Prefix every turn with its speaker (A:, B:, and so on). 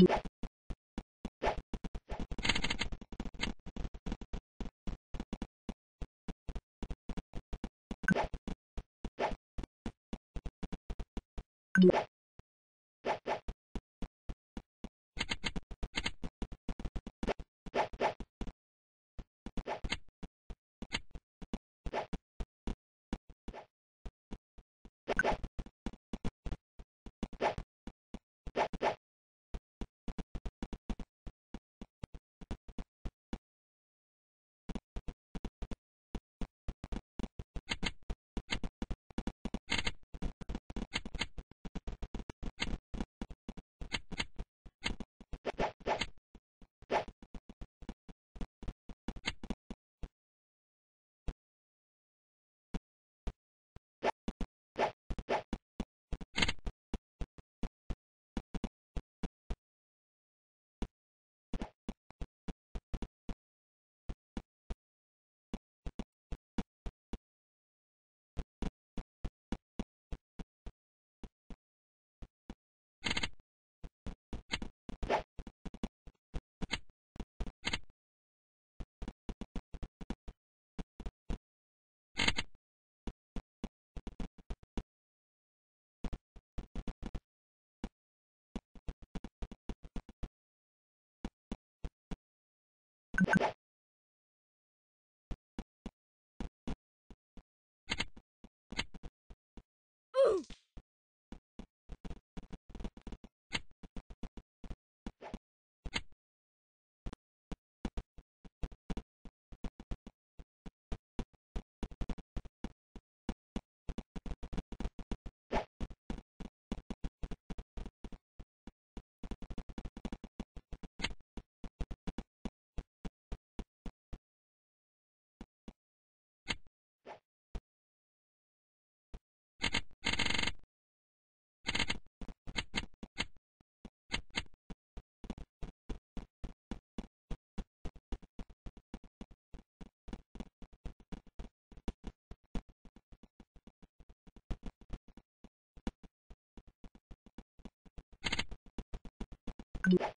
A: you
B: Yeah.